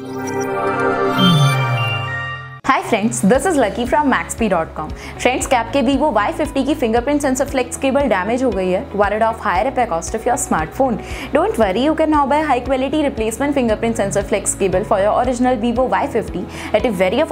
Thank you. Friends this is Lucky from Maxp dot com friends cap के आपके Vivo Y50 की fingerprint sensor flex cable damage हो गई है worried of higher repair cost of your smartphone don't worry you can now buy high quality replacement fingerprint sensor flex cable for your original Vivo Y50 at a very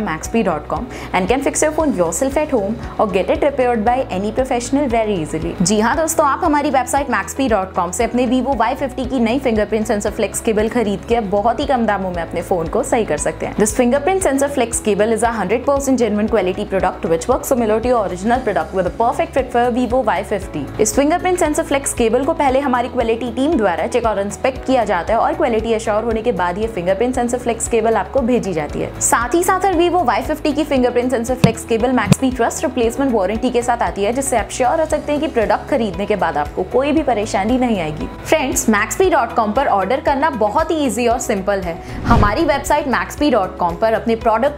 Maxp dot com and can fix your phone yourself at home और get it repaired by any professional very easily जी हाँ दोस्तों, आप हमारी website मैक्सपी dot com से अपने Vivo Y fifty की नई fingerprint sensor flex cable खरीद के बहुत ही कम दामों में अपने फ़ोन को सही कर सकते हैं। This fingerprint sensor Flex cable is a 100% genuine quality product which works similar to your original product with a perfect fit for Vivo Y50. इस fingerprint sensor flex cable को पहले हमारी क्वालिटी टीम द्वारा चेक और inspect किया जाता है और क्वालिटी अश्योर होने के बाद ये fingerprint sensor flex cable आपको भेजी जाती है साथ ही साथ Vivo Y50 की fingerprint sensor flex cable Maxp Trust replacement warranty के साथ आती है जिससे आप श्योर हो सकते हैं कि प्रोडक्ट खरीदने के बाद आपको कोई भी परेशानी नहीं आएगी फ्रेंड्स maxp.com पर ऑर्डर करना बहुत ही ईजी और सिंपल है हमारी वेबसाइट maxp.com पर अपने प्रोडक्ट